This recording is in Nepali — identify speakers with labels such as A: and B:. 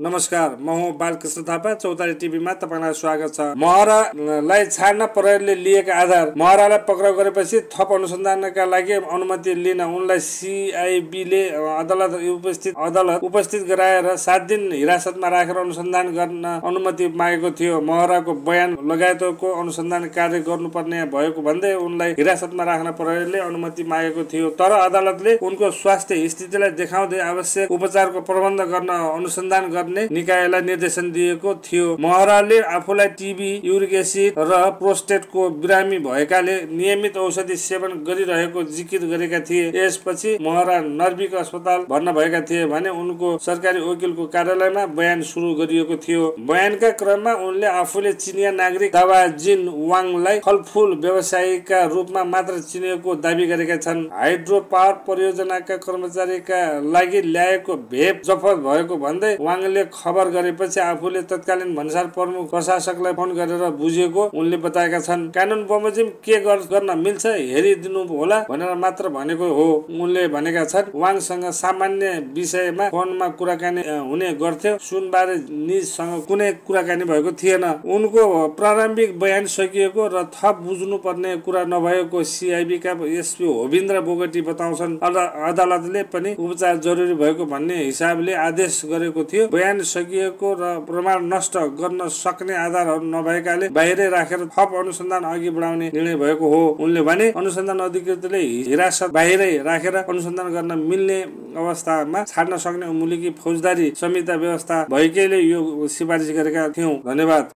A: नमस्कार म हुँ बालकृष्ण थापा चौतारी टिभीमा तपाईँलाई स्वागत छ। महरालाई छाड्न प्रहरीले लिएका आधार महरालाई पक्राउ गरेपछि थप अनुसन्धानका लागि अनुमति लिन उनलाई सिआइबीले अदालत उपस्थित अदालत उपस्थित गराएर सात दिन हिरासतमा राखेर अनुसन्धान गर्न अनुमति मागेको थियो। महराको बयान लगायतको अनुसन्धान कार्य गर्नुपर्ने भएको भन्दै उनलाई हिरासतमा राख्न प्रहरीले अनुमति मागेको थियो। तर अदालतले उनको स्वास्थ्य स्थितिलाई देखाउँदै आवश्यक उपचारको प्रबन्ध गर्न अनुसन्धान गर्न गर्ने निकायलाई निर्देशन दिएको थियो। महराले आफूलाई टिबी युरिक एसिड र प्रोस्टेटको बिरामी भएकाले नियमित औषधि सेवन गरिरहेको जिकिर गरेका थिए। यसपछि महरा नर्विक अस्पताल भर्ना भएका थिए भने उनको सरकारी वकिलको कार्यालयमा बयान सुरु गरिएको थियो। बयानका क्रममा उनले आफूले चिनिया नागरिक दावा जिन वाङलाई फलफुल व्यवसायीका रूपमा मात्र चिनेको दावी गरेका छन्। हाइड्रो पावर परियोजनाका कर्मचारीका लागि ल्याएको भेप जफत भएको भन्दै वाङले उनले खबर गरेपछि आफूले तत्कालीन भन्सार प्रमुख प्रशासकलाई फोन गरेर बुझेको उनले बताएका छन्। कानुन बमोजिम के गर्न मिल्छ हेरिदिनु होला भनेर मात्र भनेको हो उनले भनेका छन्। वाङसँग सामान्य विषयमा फोनमा कुराकानी हुने गर्थ्यो। सुनबारे निजसँग कुनै कुराकानी भएको थिएन। उनको प्रारम्भिक बयान सकिएको र थप बुझ्नु पर्ने कुरा नभएको सिआइबीका एसपी होविन्द्र बोगटी बताउँछन्। अदालतले पनि उपचार जरुरी भएको भन्ने हिसाबले आदेश गरेको थियो। बयान सकिएको र प्रमाण नष्ट गर्न सक्ने आधारहरू नभएकाले बाहिरै राखेर थप अनुसन्धान अघि बढाउने निर्णय भएको हो। उनले भने अनुसन्धान अधिकृतले हिरासत बाहिरै राखेर अनुसन्धान गर्न मिल्ने अवस्थामा छाड्न सक्ने मुलुकी फौजदारी संहिता व्यवस्था भएकैले यो सिफारिस गरेका थियौँ। धन्यवाद।